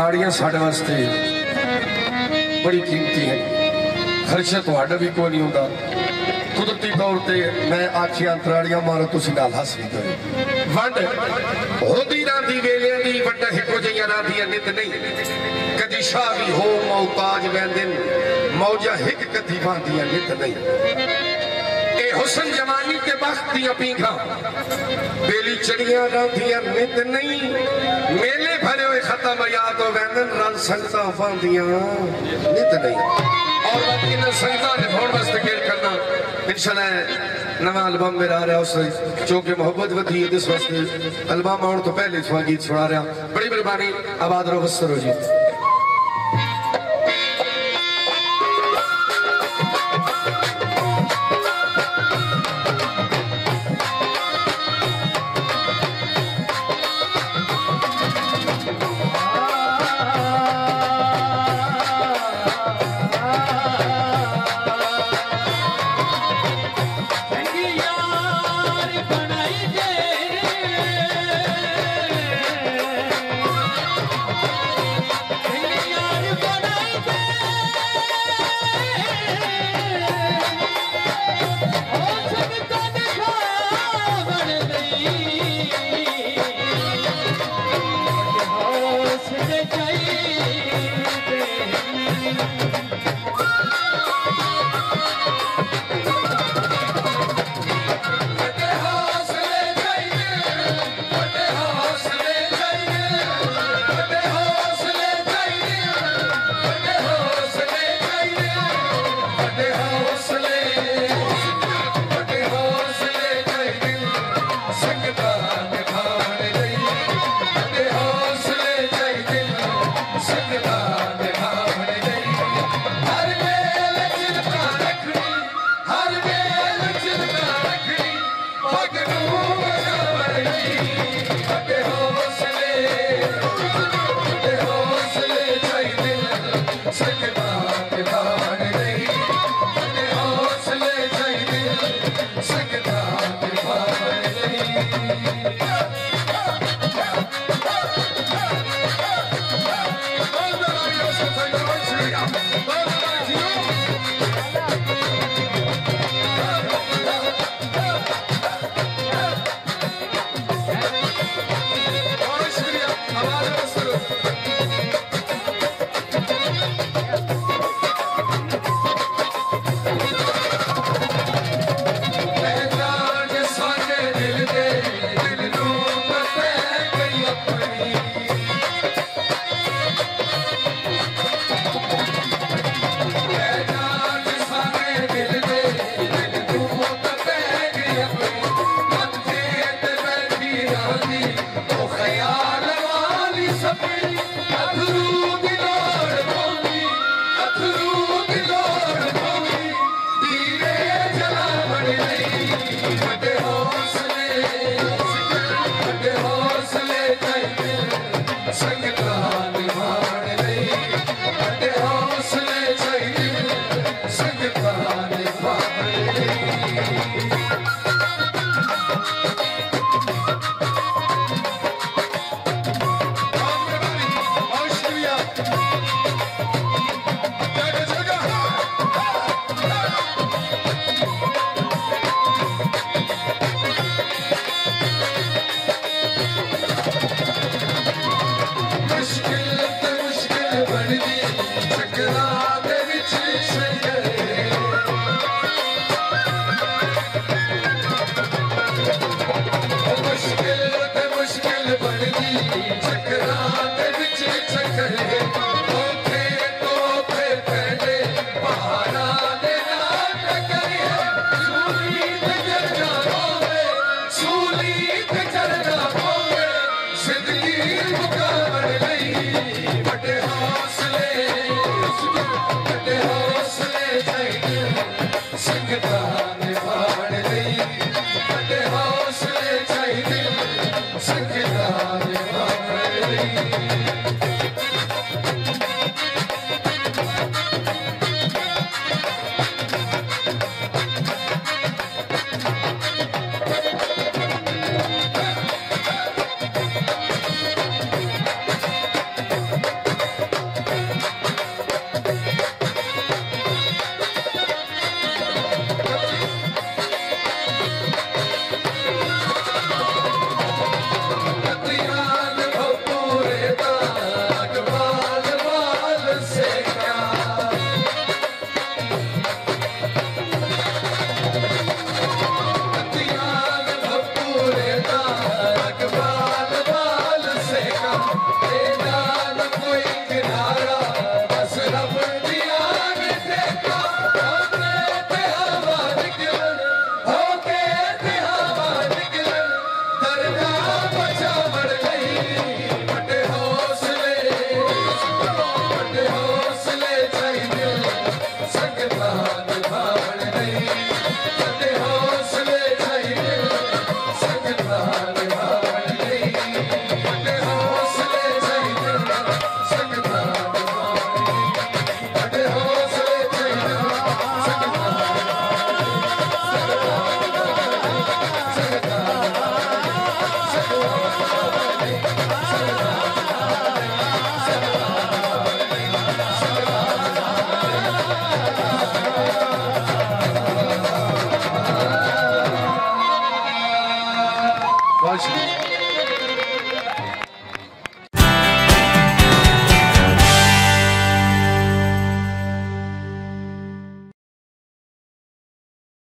ਤਾੜੀਆਂ ਸਾਡੇ ਵਾਸਤੇ ਬੜੀ ਕੀਮਤੀ ਹੈ ਖਰਚਾ ਤੁਹਾਡਾ ਵੀ ਕੋਈ ਨਹੀਂ ਹੁੰਦਾ ਕੁਦਰਤੀ ਤੌਰ ਤੇ ਮੈਂ ਆਖੀਆਂ ਅੰਤਰਾਲੀਆਂ ਮਾਰੋ ਤੁਸੀਂ ਨਾਲ ਹੱਸ ਵੀ ਗਏ ਵੰਡ ਹੋਦੀ ਰਾਂਦੀ ਵੇਲਿਆਂ ਦੀ ਵੱਡਾ ਇੱਕੋ ਜਿਹੀਆਂ ਰਾਂਦੀਆਂ ਨਿਤ ਨਹੀਂ ਕਦੀ ਸ਼ਾਹ ਵੀ ਹੋ ਮੌਤਾਜ ਵੈਂਦੇ ਮੌਜਾ ਹਿੱਕ ਕਦੀ ਬਾਂਦੀਆਂ ਨਿਤ ਨਹੀਂ हुसन जवानी के वक्त दिया पीघा बेली चढ़िया ना दिया नित नहीं। मेले भरे हुए खत्म याद हो वैनन रन संगता बांधिया, नित नहीं। और बात की ना संगता ने फ़ोन बस केयर करना। इंशाल्लाह नवा अल्बम मेरा आ रहा उस चूँकि मोहब्बत वधी है इस वास्ते अल्बम आने तो पहले थोड़ा गीत सुना रहा। बड़ी मेहरबानी, आबाद रहो बस्तर हो जी। Sing it que para 二十